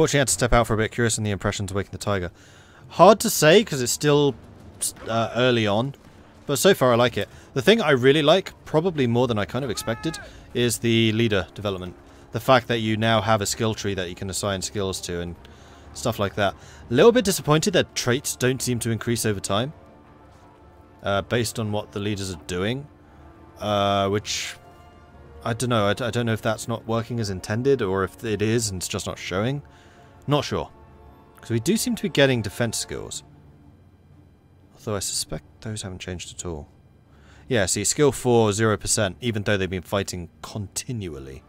Unfortunately, I had to step out for a bit. Curious in the impressions of Waking the Tiger. Hard to say because it's still uh, early on, but so far I like it. The thing I really like, probably more than I kind of expected, is the leader development. The fact that you now have a skill tree that you can assign skills to and stuff like that. A little bit disappointed that traits don't seem to increase over time, uh, based on what the leaders are doing, uh, which I don't know. I, I don't know if that's not working as intended or if it is and it's just not showing. Not sure. Because we do seem to be getting defense skills. Although I suspect those haven't changed at all. Yeah, see, skill 4, 0%, even though they've been fighting continually.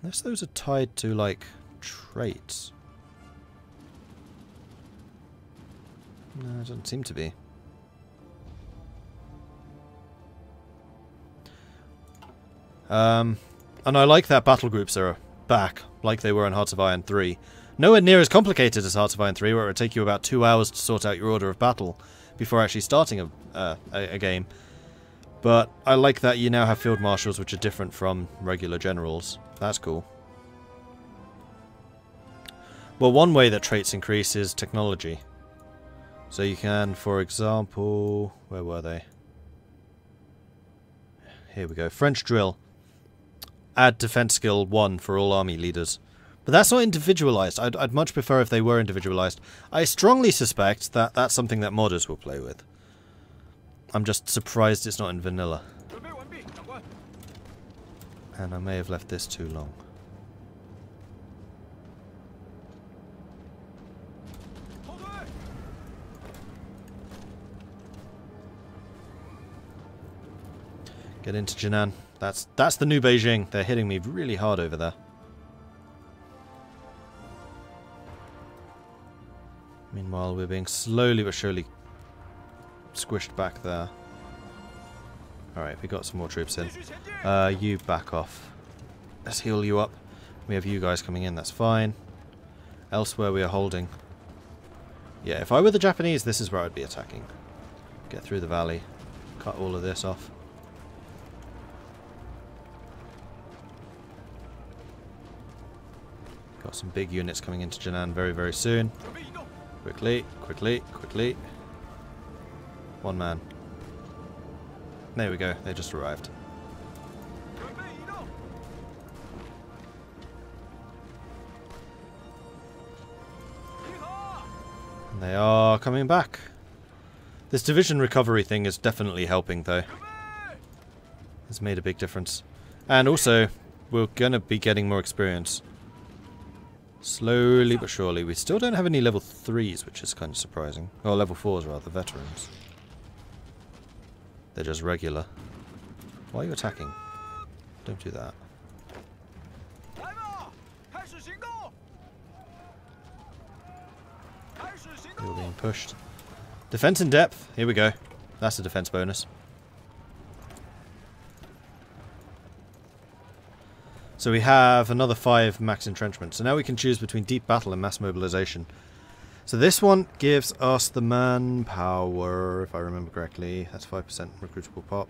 Unless those are tied to, like, traits. No, it doesn't seem to be. Um, and I like that battle groups are back, like they were in Hearts of Iron 3. Nowhere near as complicated as Hearts of Iron 3, where it would take you about two hours to sort out your order of battle before actually starting a, uh, a, a game. But I like that you now have field marshals which are different from regular generals. That's cool. Well, one way that traits increase is technology. So you can, for example... Where were they? Here we go. French drill add defense skill 1 for all army leaders. But that's not individualized. I'd, I'd much prefer if they were individualized. I strongly suspect that that's something that modders will play with. I'm just surprised it's not in vanilla. And I may have left this too long. Get into Jinan. That's that's the new Beijing. They're hitting me really hard over there. Meanwhile, we're being slowly but surely squished back there. Alright, we got some more troops in. Uh, you back off. Let's heal you up. We have you guys coming in, that's fine. Elsewhere we are holding. Yeah, if I were the Japanese, this is where I'd be attacking. Get through the valley. Cut all of this off. Got some big units coming into Jinan very, very soon. Quickly, quickly, quickly. One man. There we go, they just arrived. And they are coming back. This division recovery thing is definitely helping though. It's made a big difference. And also, we're going to be getting more experience. Slowly but surely. We still don't have any level 3s, which is kind of surprising. Or level 4s, rather, veterans. They're just regular. Why are you attacking? Don't do that. You're being pushed. Defense in depth. Here we go. That's a defense bonus. So we have another five max entrenchment. So now we can choose between deep battle and mass mobilization. So this one gives us the manpower, if I remember correctly. That's 5% recruitable pop.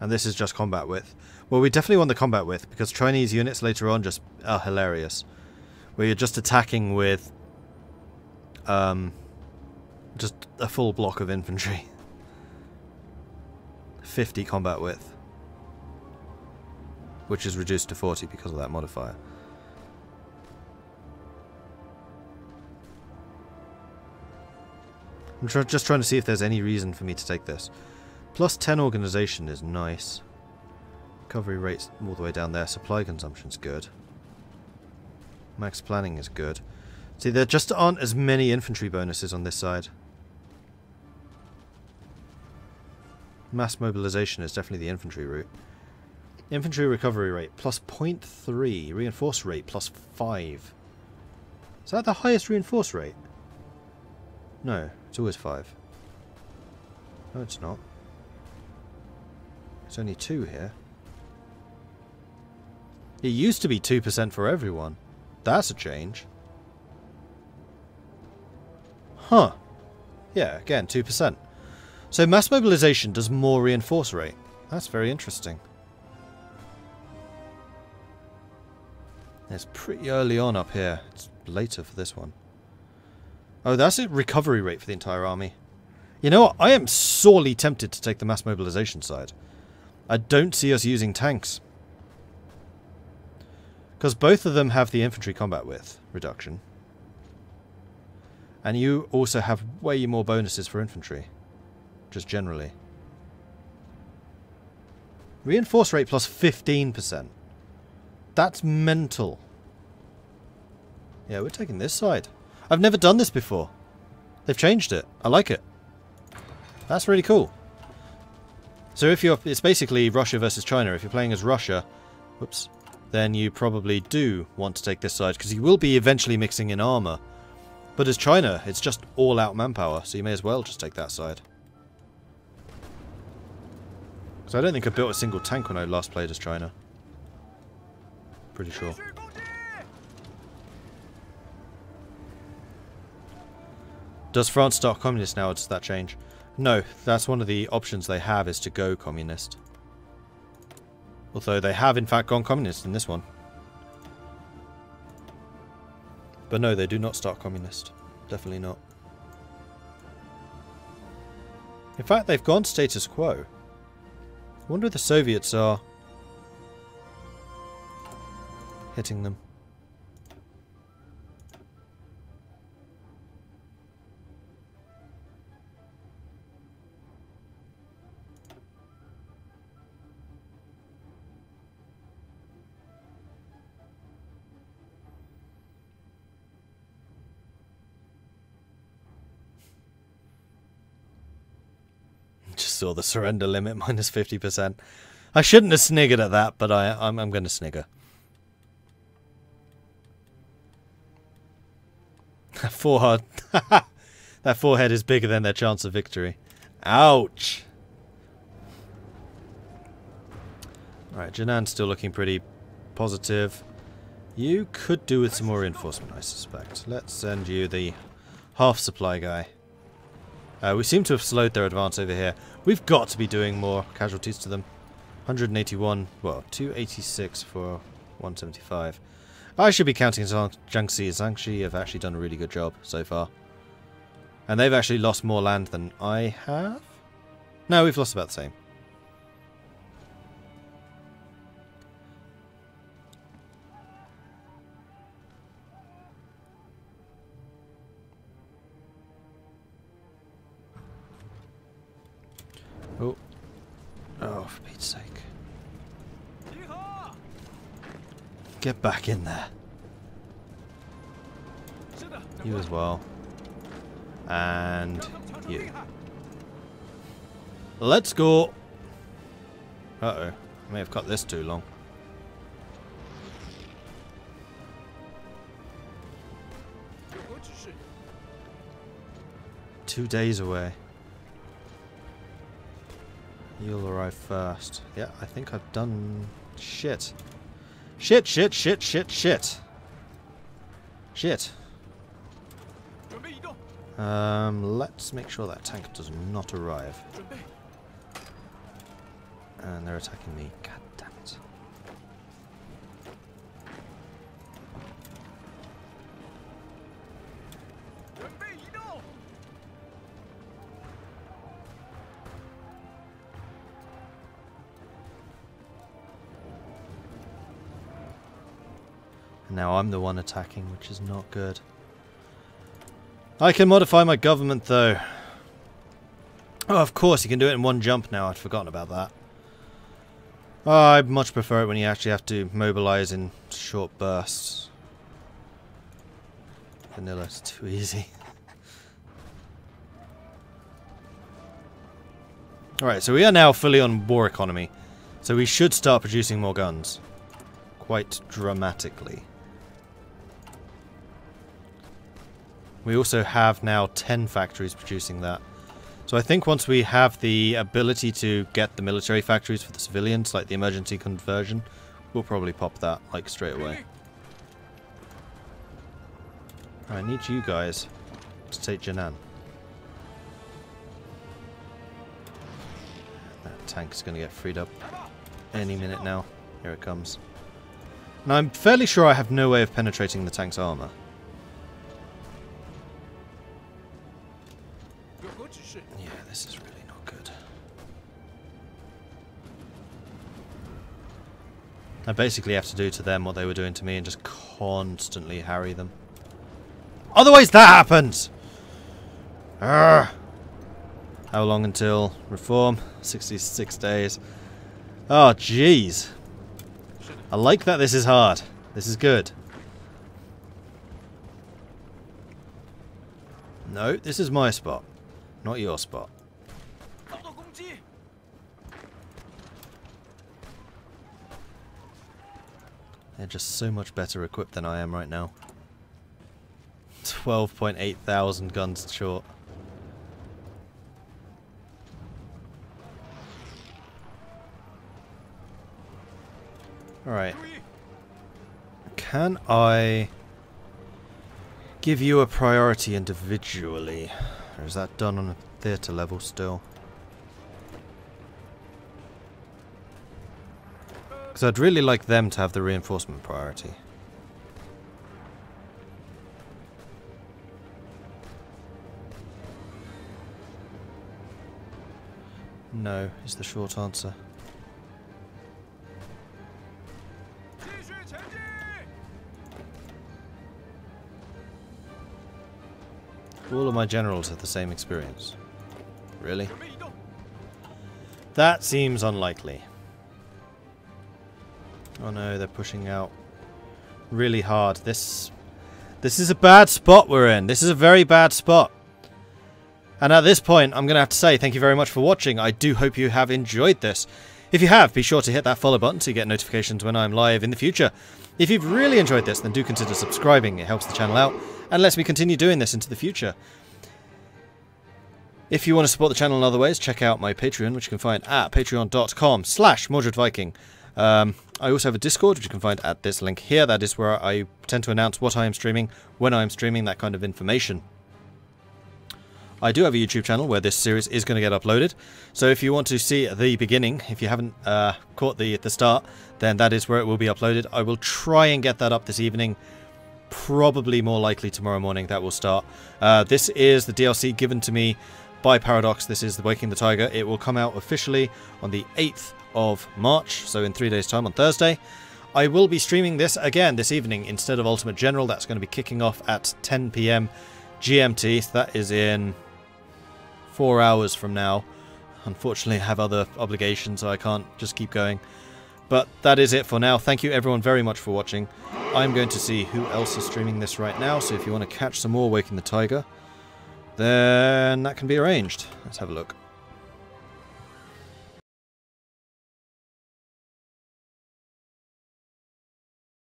And this is just combat width. Well, we definitely want the combat width, because Chinese units later on just are hilarious. Where you're just attacking with um, just a full block of infantry. 50 combat width. Which is reduced to 40 because of that modifier. I'm tr just trying to see if there's any reason for me to take this. Plus 10 organization is nice. Recovery rate's all the way down there. Supply consumption's good. Max planning is good. See, there just aren't as many infantry bonuses on this side. Mass mobilization is definitely the infantry route. Infantry recovery rate plus 0.3. Reinforce rate plus 5. Is that the highest reinforce rate? No, it's always 5. No, it's not. It's only 2 here. It used to be 2% for everyone. That's a change. Huh. Yeah, again, 2%. So mass mobilization does more reinforce rate. That's very interesting. It's pretty early on up here. It's later for this one. Oh, that's a recovery rate for the entire army. You know what? I am sorely tempted to take the mass mobilization side. I don't see us using tanks. Because both of them have the infantry combat width reduction. And you also have way more bonuses for infantry. Just generally. Reinforce rate plus 15%. That's mental. Yeah, we're taking this side. I've never done this before. They've changed it. I like it. That's really cool. So if you're, it's basically Russia versus China. If you're playing as Russia, whoops, then you probably do want to take this side because you will be eventually mixing in armor. But as China, it's just all-out manpower, so you may as well just take that side. So I don't think I built a single tank when I last played as China. Pretty sure. Does France start communist now, or does that change? No, that's one of the options they have is to go communist. Although they have in fact gone communist in this one. But no, they do not start communist. Definitely not. In fact, they've gone status quo. Wonder if the Soviets are hitting them. Saw the surrender limit minus 50%. I shouldn't have sniggered at that, but I, I'm, I'm going to snigger. That forehead, that forehead is bigger than their chance of victory. Ouch! Alright, Jinan's still looking pretty positive. You could do with some more reinforcement, I suspect. Let's send you the half supply guy. Uh, we seem to have slowed their advance over here. We've got to be doing more casualties to them. 181, well, 286 for 175. I should be counting Jiangxi. Jiangxi have actually done a really good job so far. And they've actually lost more land than I have? No, we've lost about the same. Oh. Oh, for Pete's sake. Get back in there. You as well. And you. Let's go. Uh-oh. I may have cut this too long. Two days away. You'll arrive first. Yeah, I think I've done shit. Shit, shit, shit, shit, shit. Shit. Um, let's make sure that tank does not arrive. And they're attacking me. God damn now I'm the one attacking, which is not good. I can modify my government, though. Oh, of course, you can do it in one jump now. I'd forgotten about that. Oh, I much prefer it when you actually have to mobilize in short bursts. Vanilla is too easy. Alright, so we are now fully on war economy. So we should start producing more guns. Quite dramatically. We also have now 10 factories producing that. So I think once we have the ability to get the military factories for the civilians, like the emergency conversion, we'll probably pop that, like, straight away. I need you guys to take Jinan. That tank's going to get freed up any minute now. Here it comes. And I'm fairly sure I have no way of penetrating the tank's armor. I basically have to do to them what they were doing to me and just constantly harry them. Otherwise that happens! Arrgh. How long until reform? 66 days. Oh, jeez. I like that this is hard. This is good. No, this is my spot. Not your spot. They're just so much better equipped than I am right now. 12.8 thousand guns short. Alright. Can I give you a priority individually? Or is that done on a theatre level still? Because I'd really like them to have the reinforcement priority. No, is the short answer. All of my generals have the same experience. Really? That seems unlikely. Oh no, they're pushing out really hard. This this is a bad spot we're in. This is a very bad spot. And at this point, I'm going to have to say thank you very much for watching. I do hope you have enjoyed this. If you have, be sure to hit that follow button to get notifications when I'm live in the future. If you've really enjoyed this, then do consider subscribing. It helps the channel out and lets me continue doing this into the future. If you want to support the channel in other ways, check out my Patreon, which you can find at patreon.com slash. Um, I also have a Discord, which you can find at this link here. That is where I tend to announce what I am streaming, when I am streaming, that kind of information. I do have a YouTube channel where this series is going to get uploaded. So if you want to see the beginning, if you haven't uh, caught the, the start, then that is where it will be uploaded. I will try and get that up this evening. Probably more likely tomorrow morning that will start. Uh, this is the DLC given to me by Paradox. This is the Waking the Tiger. It will come out officially on the 8th of March, so in three days' time on Thursday. I will be streaming this again this evening instead of Ultimate General. That's going to be kicking off at 10 p.m. GMT. That is in four hours from now. Unfortunately, I have other obligations, so I can't just keep going. But that is it for now. Thank you everyone very much for watching. I'm going to see who else is streaming this right now, so if you want to catch some more Waking the Tiger, then that can be arranged. Let's have a look.